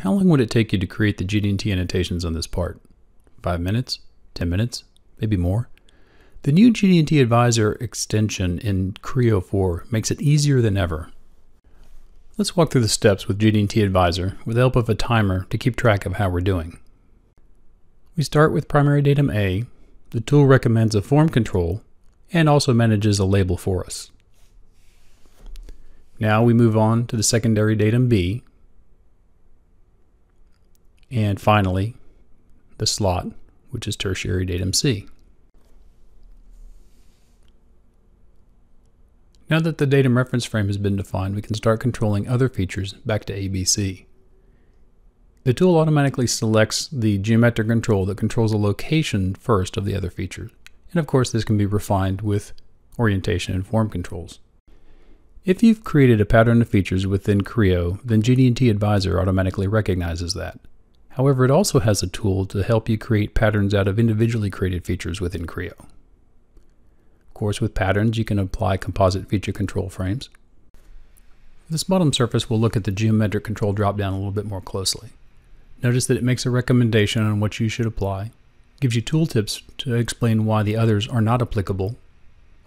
How long would it take you to create the GD&T annotations on this part? Five minutes? Ten minutes? Maybe more? The new GD&T Advisor extension in Creo 4 makes it easier than ever. Let's walk through the steps with GD&T Advisor with the help of a timer to keep track of how we're doing. We start with primary datum A. The tool recommends a form control and also manages a label for us. Now we move on to the secondary datum B. And finally, the slot, which is tertiary datum C. Now that the datum reference frame has been defined, we can start controlling other features back to ABC. The tool automatically selects the geometric control that controls the location first of the other features. And of course, this can be refined with orientation and form controls. If you've created a pattern of features within Creo, then GD&T Advisor automatically recognizes that. However, it also has a tool to help you create patterns out of individually created features within Creo Of course, with patterns, you can apply composite feature control frames. This bottom surface, we'll look at the geometric control dropdown a little bit more closely. Notice that it makes a recommendation on what you should apply, gives you tooltips to explain why the others are not applicable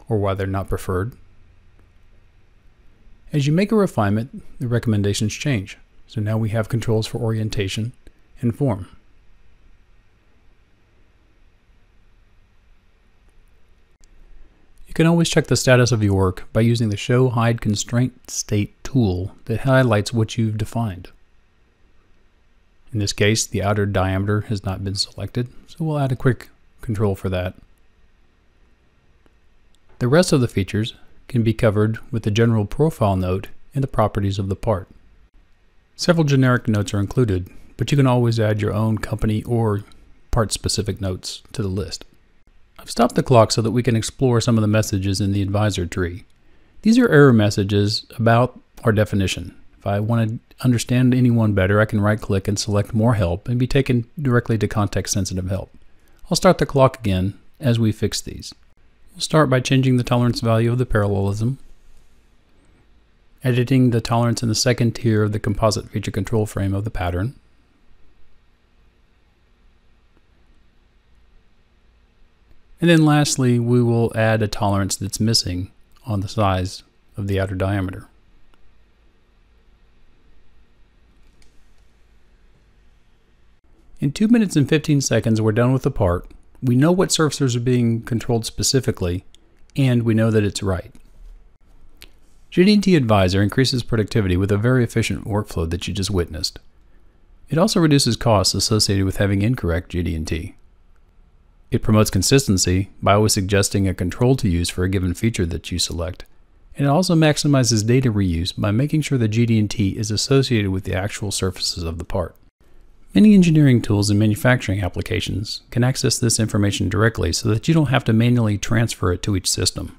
or why they're not preferred. As you make a refinement, the recommendations change. So now we have controls for orientation and form. You can always check the status of your work by using the Show Hide Constraint State tool that highlights what you've defined. In this case, the outer diameter has not been selected, so we'll add a quick control for that. The rest of the features can be covered with the general profile note in the properties of the part. Several generic notes are included, but you can always add your own company or part-specific notes to the list. I've stopped the clock so that we can explore some of the messages in the advisor tree. These are error messages about our definition. If I want to understand anyone better, I can right click and select more help and be taken directly to context sensitive help. I'll start the clock again as we fix these. We'll start by changing the tolerance value of the parallelism, editing the tolerance in the second tier of the composite feature control frame of the pattern, And then lastly, we will add a tolerance that's missing on the size of the outer diameter. In 2 minutes and 15 seconds, we're done with the part. We know what surfaces are being controlled specifically, and we know that it's right. GD&T Advisor increases productivity with a very efficient workflow that you just witnessed. It also reduces costs associated with having incorrect GD&T. It promotes consistency by always suggesting a control to use for a given feature that you select. And it also maximizes data reuse by making sure the GD&T is associated with the actual surfaces of the part. Many engineering tools and manufacturing applications can access this information directly so that you don't have to manually transfer it to each system.